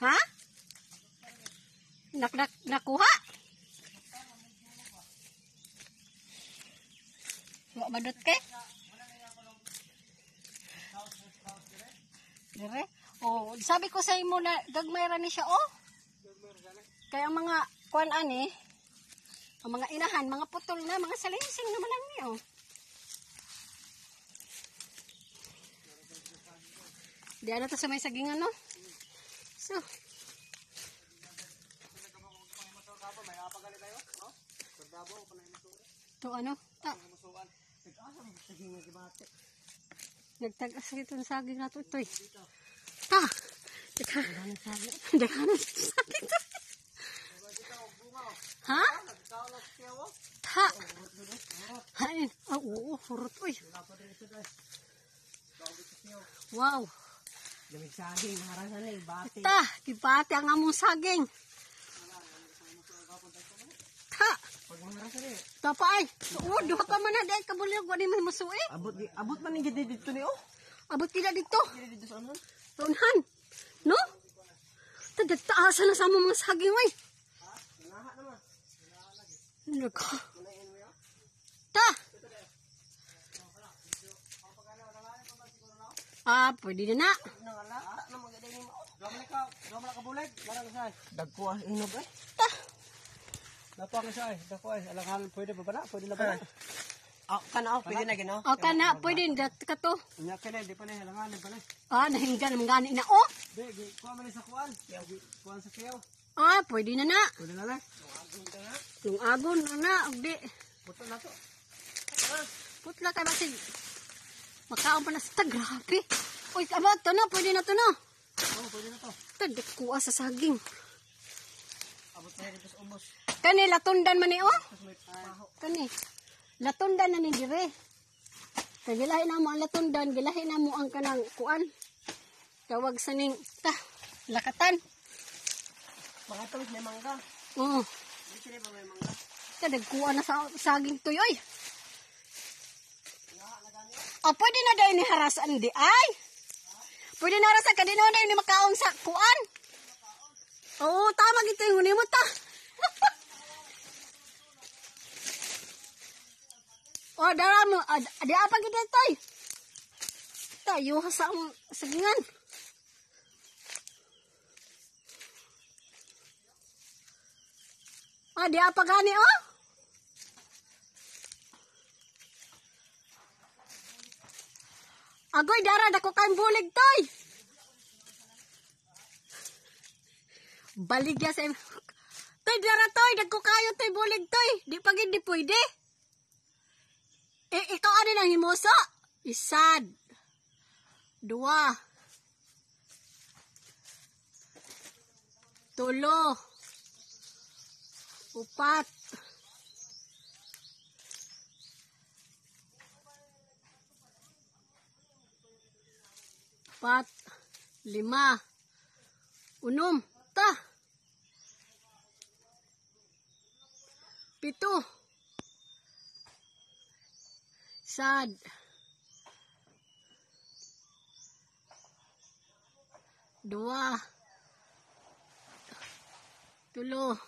Ha? Nak, nak, nakuha? Wa badot ke? Dire? Oh, sabi ko sa imo na gagmay ra ni siya oh. Kaya ang mga kuan ani, ang mga inahan, mga putol na, mga salinsing naman ang niyo. Di ano to sa may sagingan no? So, to ano? Ta. Nagtagas ito ng saging na to. Ito'y. Ta. Teka. Teka na saging to. Ha? Ta. Hain. Ah, oo. Hurot. Uy. Wow. Lamig saging, harasan na ibate. Ta. Kibate ang among saging. Ta. Pag maharasan na Tapa ay. Oo, duha pa man na. Dahil kabulig. Wani may masuwi. Abot, di- abot man gidi dito ni oh. Abot kila dito. Gidi dito sa ano? Taunhan. No? Tadagtaasan na sa among mga saging. Uy. Naha naman. Nako. Kunain mo yun. Ta. Ah, pwede na na. Na. Dagko ah, inog eh. Ta. Dagko ka say, dagko ay. Alangan pwede pa ba na? Pwede na ba na? Ah, kana oh, pwede na gino. O ka na, pwede na ka to. Nya kene di pa na alangan na. Ah, nahinggan naman gani na. Oh. Di, gi sa kuan. Kuan sa kiyaw. Ah, pwede na na. Pwede na lang. Yung agon na na. Ugdi. Puto na to. Putla ka basig. Makaon pa na sa. Grabe. Uy, abot to no. Pwede na to no. Oh, pwede na to. Tadik kuha sa saging. Abot na dito sa umos. Kani, latundan man ni oh. Kani. Latundan na ni dire. Kaya gilahin na mo ang latundan. Gilahin na mo ang kanang kuan. Tawag sa ning, ta, lakatan. Mga tawid may mangga. Oo. Di sila ba may mangga? Kadagkuha na sa saging tuyoy. Oh, pwede na dahil ni harasan di ay. Pwede na harasan ka din na dahil ni makaong sa kuan. Oo, tama gito yung huni mo ta. oh, dara mo. Ah, di apa gito toy. Tayo sa sagingan. Ah, di apa gani oh. Agoy dara dako kan bulig toy. Baligya sa Toy dara toy dako kayo toy bulig toy. Di pa gid di pwede. Eh ikaw ano nang himoso? Isad. Dua. Tulo. Upat. Pat, lima, unom, ta, pito, sad, dua, tulo,